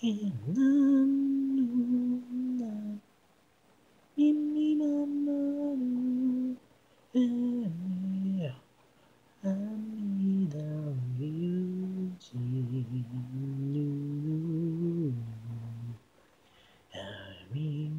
And me.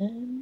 and